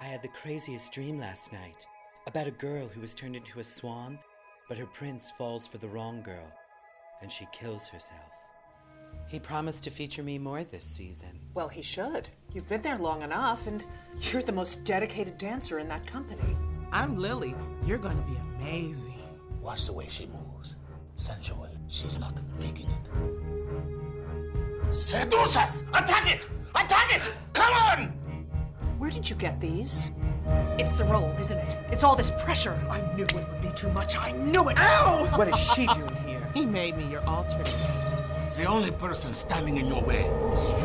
I had the craziest dream last night about a girl who was turned into a swan, but her prince falls for the wrong girl and she kills herself. He promised to feature me more this season. Well, he should. You've been there long enough, and you're the most dedicated dancer in that company. I'm Lily. You're gonna be amazing. Watch the way she moves. Sensual. She's not faking it. Seduce us! Attack it! Attack it! Come on! Where did you get these? It's the role, isn't it? It's all this pressure. I knew it would be too much. I knew it. Ow! What is she doing here? He made me your alternate. The only person standing in your way is you.